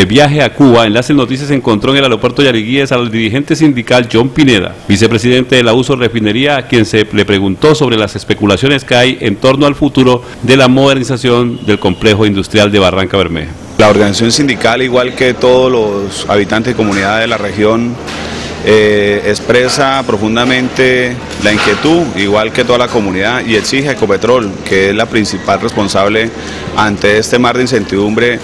de viaje a Cuba, Enlace Noticias se encontró en el aeropuerto Yariguíes al dirigente sindical John Pineda, vicepresidente de la Uso Refinería, a quien se le preguntó sobre las especulaciones que hay en torno al futuro de la modernización del complejo industrial de Barranca Bermeja. La organización sindical, igual que todos los habitantes y comunidades de la región, eh, expresa profundamente la inquietud, igual que toda la comunidad, y exige a Ecopetrol, que es la principal responsable ante este mar de incertidumbre,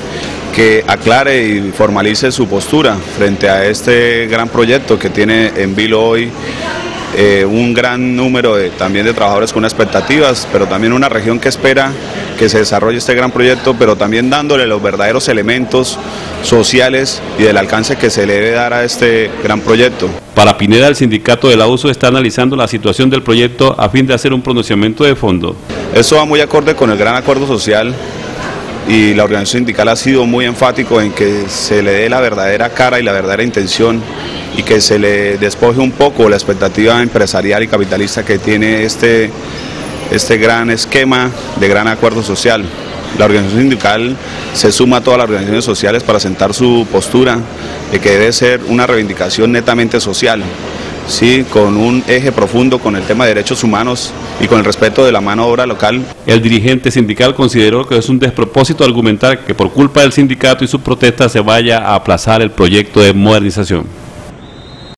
que aclare y formalice su postura frente a este gran proyecto que tiene en vilo hoy eh, un gran número de, también de trabajadores con expectativas, pero también una región que espera que se desarrolle este gran proyecto, pero también dándole los verdaderos elementos sociales y del alcance que se le debe dar a este gran proyecto. Para Pineda, el sindicato de la USO está analizando la situación del proyecto a fin de hacer un pronunciamiento de fondo. Esto va muy acorde con el gran acuerdo social y la organización sindical ha sido muy enfático en que se le dé la verdadera cara y la verdadera intención y que se le despoje un poco la expectativa empresarial y capitalista que tiene este, este gran esquema de gran acuerdo social. La organización sindical se suma a todas las organizaciones sociales para sentar su postura de que debe ser una reivindicación netamente social, sí, con un eje profundo con el tema de derechos humanos y con el respeto de la mano obra local. El dirigente sindical consideró que es un despropósito argumentar que por culpa del sindicato y su protesta se vaya a aplazar el proyecto de modernización.